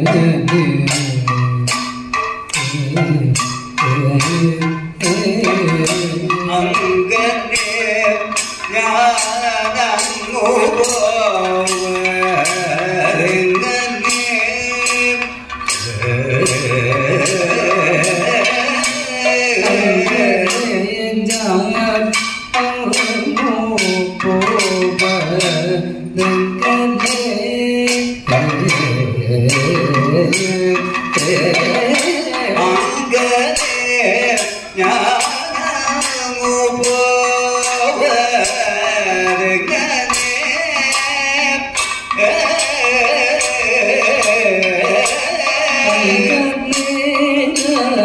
ഞാനങ്ങു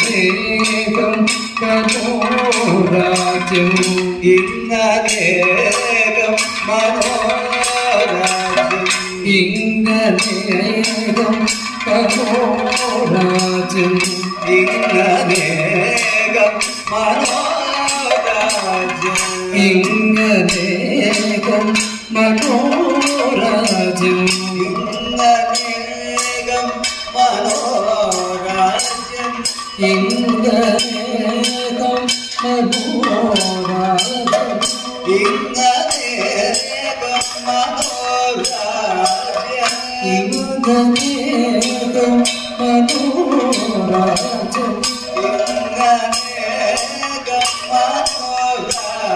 ഇന്ദ്രദേവം കരോരാജ്യം ഇന്നേകം Manorajyam. ഇന്നേകം കരോരാജ്യം ഇന്നേകം Manorajyam. ഇന്നേകം Manorajyam. Manorajyam ഇന്ദ്രദേവം Manorajyam ഇങ്ങനേകം Manorajyam ഇന്ദ്രദേവം Manorajyam ഇങ്ങനേകം Manorajyam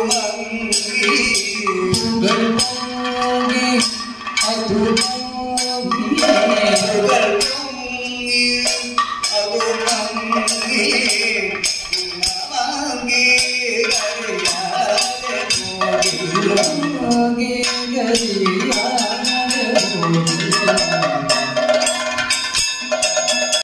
I'm